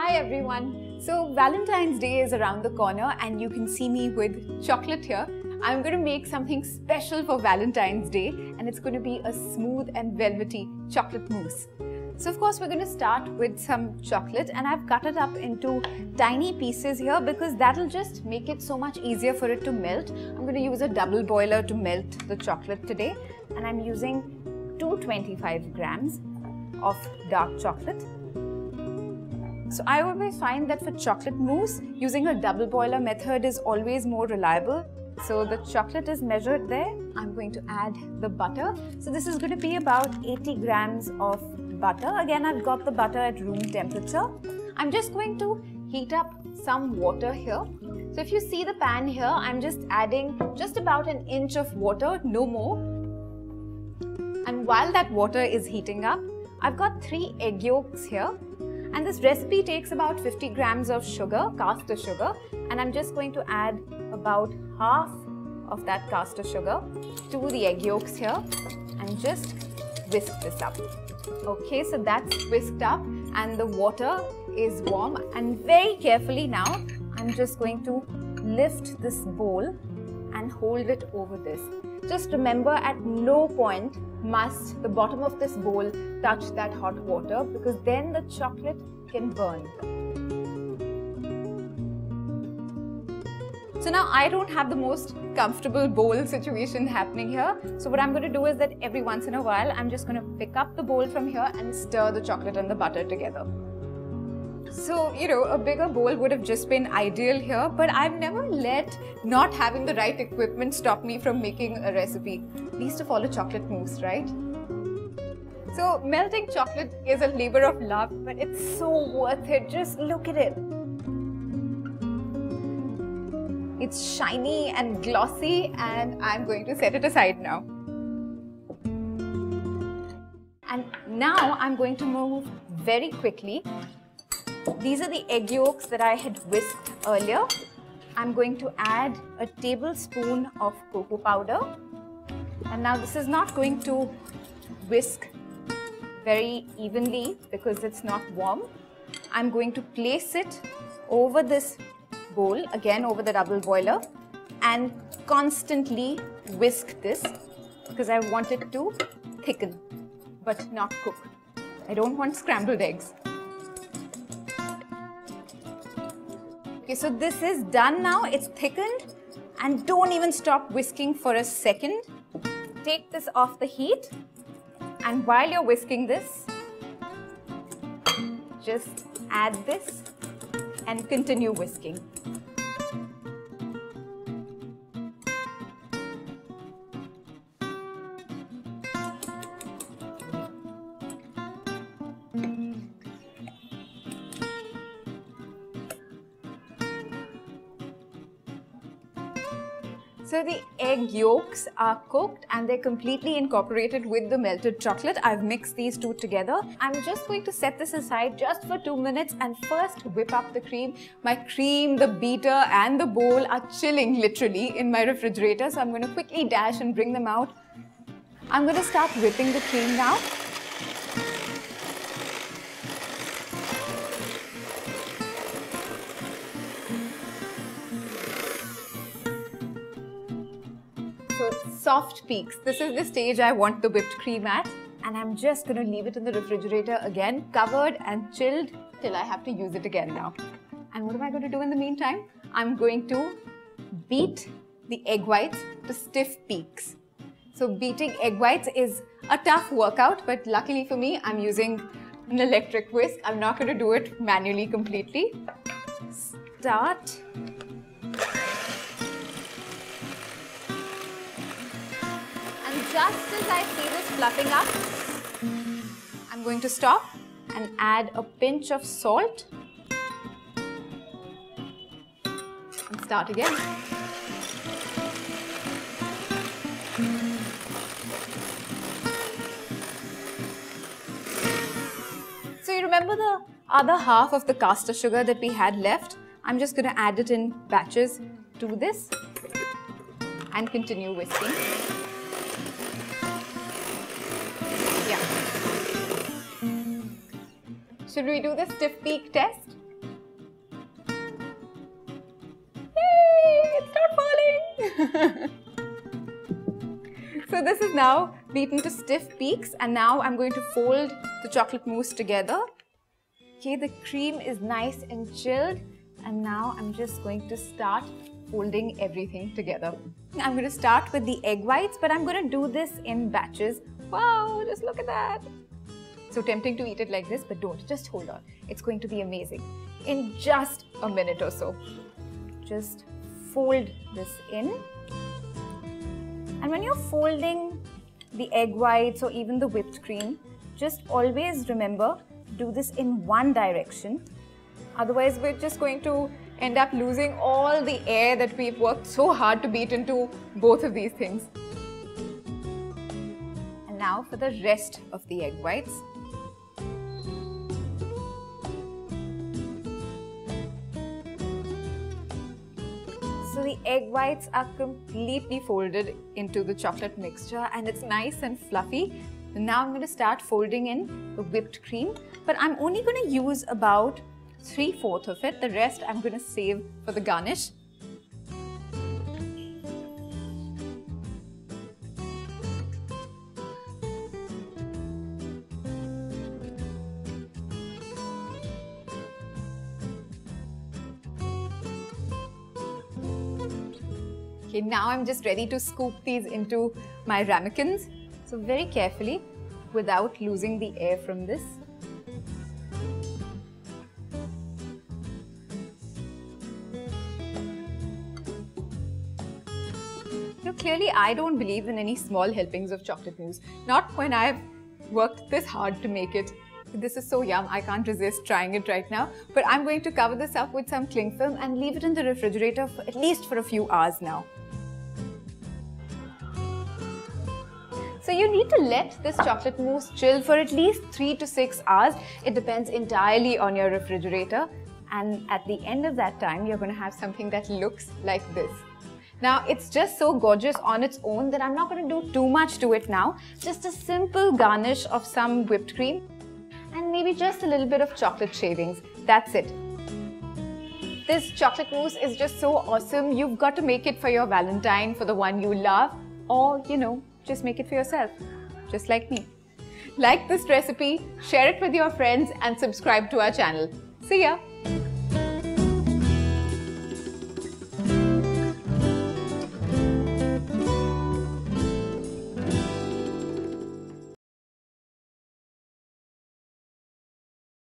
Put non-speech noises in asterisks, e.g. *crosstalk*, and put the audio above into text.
Hi everyone. So Valentine's Day is around the corner and you can see me with chocolate here. I'm going to make something special for Valentine's Day and it's going to be a smooth and velvety chocolate mousse. So of course we're going to start with some chocolate and I've cut it up into tiny pieces here because that'll just make it so much easier for it to melt. I'm going to use a double boiler to melt the chocolate today and I'm using 225 grams of dark chocolate so I always find that for chocolate mousse, using a double boiler method is always more reliable. So the chocolate is measured there. I'm going to add the butter. So this is going to be about 80 grams of butter. Again, I've got the butter at room temperature. I'm just going to heat up some water here. So if you see the pan here, I'm just adding just about an inch of water, no more. And while that water is heating up, I've got three egg yolks here. And this recipe takes about 50 grams of sugar, caster sugar, and I'm just going to add about half of that caster sugar to the egg yolks here and just whisk this up. Okay, so that's whisked up and the water is warm and very carefully now I'm just going to lift this bowl and hold it over this. Just remember at no point must the bottom of this bowl touch that hot water because then the chocolate can burn. So now I don't have the most comfortable bowl situation happening here. So what I'm going to do is that every once in a while, I'm just going to pick up the bowl from here and stir the chocolate and the butter together. So, you know, a bigger bowl would have just been ideal here, but I've never let not having the right equipment stop me from making a recipe. Least of all a chocolate mousse, right? So, melting chocolate is a labor of love, but it's so worth it. Just look at it. It's shiny and glossy, and I'm going to set it aside now. And now I'm going to move very quickly these are the egg yolks that I had whisked earlier. I'm going to add a tablespoon of cocoa powder. And now this is not going to whisk very evenly because it's not warm. I'm going to place it over this bowl, again over the double boiler, and constantly whisk this because I want it to thicken but not cook. I don't want scrambled eggs. Okay, so this is done now. It's thickened. And don't even stop whisking for a second. Take this off the heat. And while you're whisking this, just add this and continue whisking. So the egg yolks are cooked and they're completely incorporated with the melted chocolate. I've mixed these two together. I'm just going to set this aside just for two minutes and first whip up the cream. My cream, the beater and the bowl are chilling literally in my refrigerator. So I'm going to quickly dash and bring them out. I'm going to start whipping the cream now. So soft peaks. This is the stage I want the whipped cream at. And I'm just to leave it in the refrigerator again, covered and chilled till I have to use it again now. And what am I going to do in the meantime? I'm going to beat the egg whites to stiff peaks. So beating egg whites is a tough workout, but luckily for me, I'm using an electric whisk. I'm not going to do it manually completely. Start just as I see this fluffing up, I'm going to stop and add a pinch of salt and start again. So you remember the other half of the caster sugar that we had left? I'm just going to add it in batches to this and continue whisking. Yeah. Should we do the stiff peak test? Yay! It's not falling! *laughs* so this is now beaten to stiff peaks and now I'm going to fold the chocolate mousse together. Okay, the cream is nice and chilled and now I'm just going to start folding everything together. I'm going to start with the egg whites but I'm going to do this in batches. Wow, just look at that. So tempting to eat it like this but don't, just hold on. It's going to be amazing in just a minute or so. Just fold this in and when you're folding the egg whites or even the whipped cream, just always remember, do this in one direction. Otherwise, we're just going to end up losing all the air that we've worked so hard to beat into both of these things. And now for the rest of the egg whites. So the egg whites are completely folded into the chocolate mixture and it's nice and fluffy. Now I'm going to start folding in the whipped cream, but I'm only going to use about 3 fourths of it. The rest I'm going to save for the garnish. Okay, now I'm just ready to scoop these into my ramekins. So very carefully, without losing the air from this. I don't believe in any small helpings of chocolate mousse. Not when I've worked this hard to make it. This is so yum, I can't resist trying it right now. But I'm going to cover this up with some cling film and leave it in the refrigerator for at least for a few hours now. So you need to let this chocolate mousse chill for at least 3 to 6 hours. It depends entirely on your refrigerator. And at the end of that time, you're going to have something that looks like this. Now, it's just so gorgeous on its own that I'm not going to do too much to it now. Just a simple garnish of some whipped cream and maybe just a little bit of chocolate shavings. That's it. This chocolate mousse is just so awesome. You've got to make it for your Valentine, for the one you love, or, you know, just make it for yourself, just like me. Like this recipe, share it with your friends and subscribe to our channel. See ya!